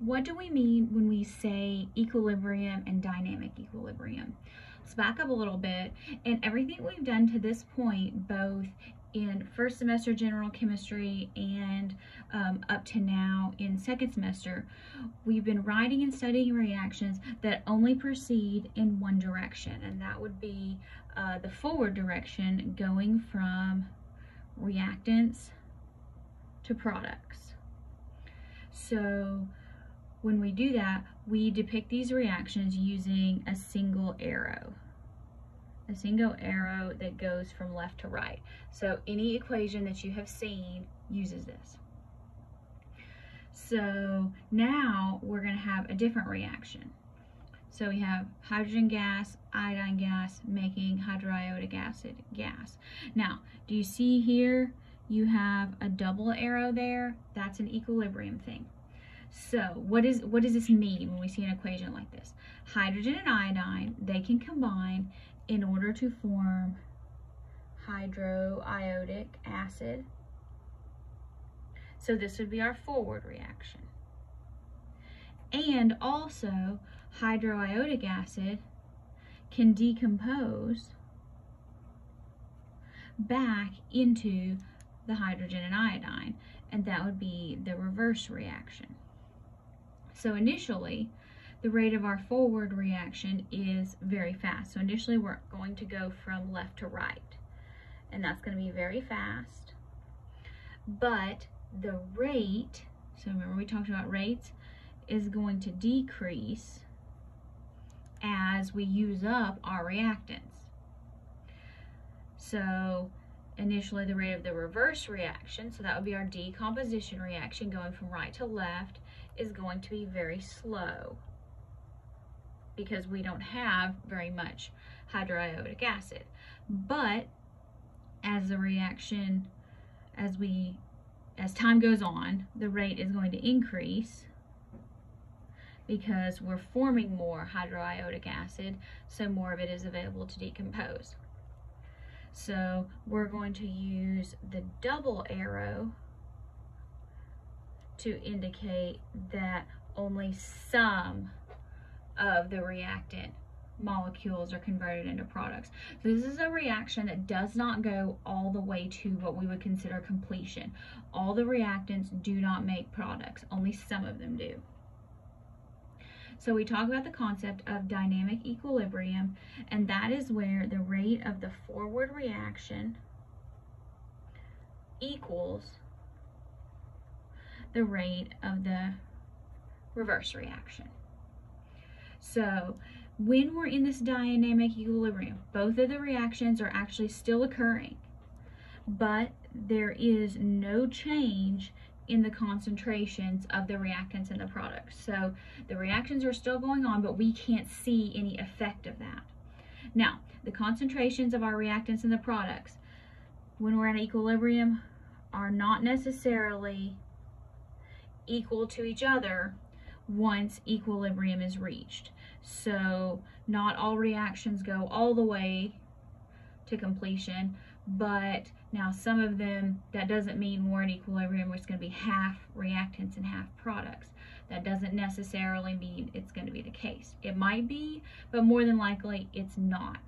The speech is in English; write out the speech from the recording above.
what do we mean when we say equilibrium and dynamic equilibrium? Let's back up a little bit. And everything we've done to this point, both in first semester general chemistry and um, up to now in second semester, we've been writing and studying reactions that only proceed in one direction, and that would be uh, the forward direction going from reactants to products. So when we do that, we depict these reactions using a single arrow a single arrow that goes from left to right. So any equation that you have seen uses this. So now we're going to have a different reaction. So we have hydrogen gas, iodine gas, making hydroiodic acid gas. Now, do you see here you have a double arrow there? That's an equilibrium thing. So what is what does this mean when we see an equation like this? Hydrogen and iodine, they can combine in order to form hydroiodic acid. So this would be our forward reaction. And also, hydroiodic acid can decompose back into the hydrogen and iodine, and that would be the reverse reaction. So initially, the rate of our forward reaction is very fast. So initially we're going to go from left to right, and that's going to be very fast. But the rate, so remember we talked about rates, is going to decrease as we use up our reactants. So initially the rate of the reverse reaction, so that would be our decomposition reaction going from right to left, is going to be very slow because we don't have very much hydroiodic acid. But as the reaction, as we, as time goes on, the rate is going to increase because we're forming more hydroiodic acid, so more of it is available to decompose. So we're going to use the double arrow to indicate that only some of the reactant molecules are converted into products. This is a reaction that does not go all the way to what we would consider completion. All the reactants do not make products, only some of them do. So we talk about the concept of dynamic equilibrium, and that is where the rate of the forward reaction equals the rate of the reverse reaction. So when we're in this dynamic equilibrium, both of the reactions are actually still occurring, but there is no change in the concentrations of the reactants and the products. So the reactions are still going on, but we can't see any effect of that. Now, the concentrations of our reactants and the products, when we're at equilibrium, are not necessarily equal to each other once equilibrium is reached. So not all reactions go all the way to completion, but now some of them, that doesn't mean we're in equilibrium it's going to be half reactants and half products. That doesn't necessarily mean it's going to be the case. It might be, but more than likely it's not.